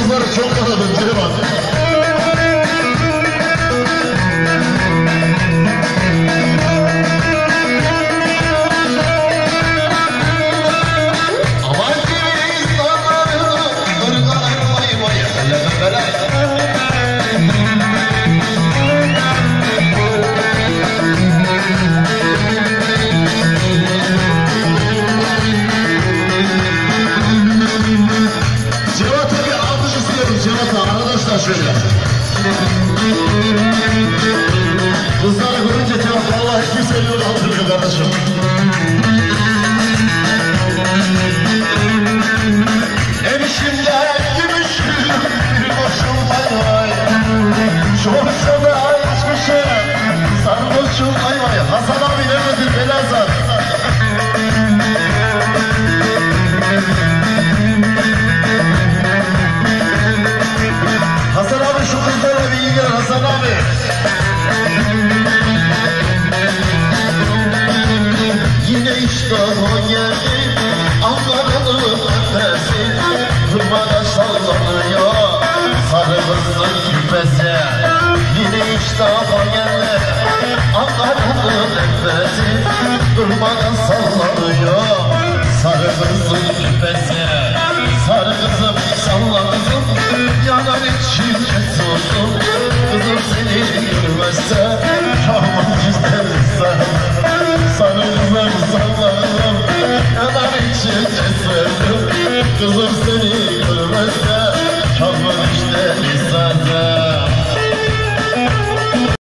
kızlar çok kalabalık. Bak. Arkadaşlar şöyle. Kızları görünce Cevat vallahi hiçbir seviyor aldırmıyor kardeşim. Hasan abi. Yine işte o geldi Ankara'nın nefesi Durmadan sallanıyor Sarı kızın küpesi Yine işte o geldi Ankara'nın nefesi Durmadan sallanıyor Sarı kızın küpesi Sarı kızım salla kızım Yanar içimde tuttum kızım seni görmezse Aman güzel sen Sarılır sallarım Yanar içince sevdim Kızım seni görmezse Aman işte sen